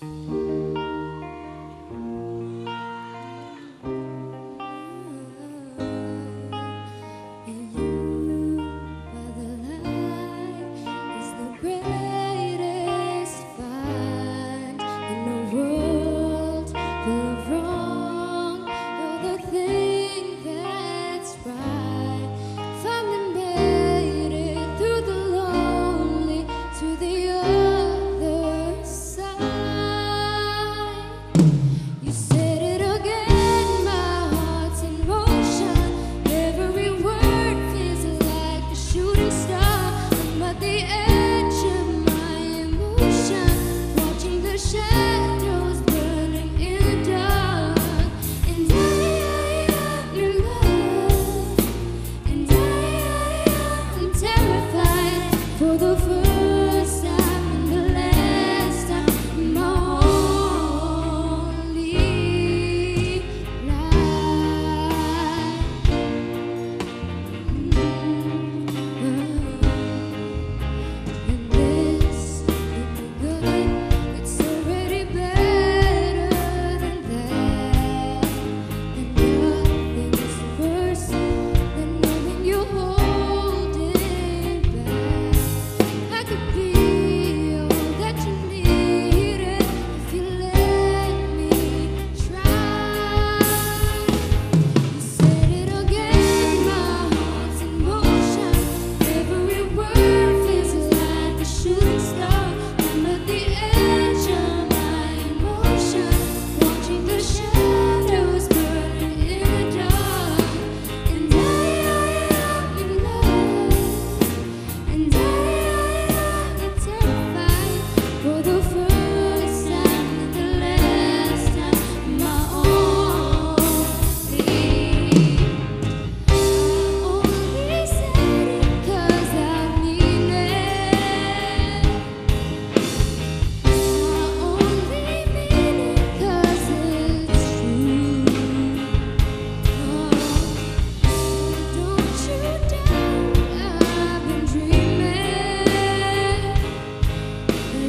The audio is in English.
Bye. you.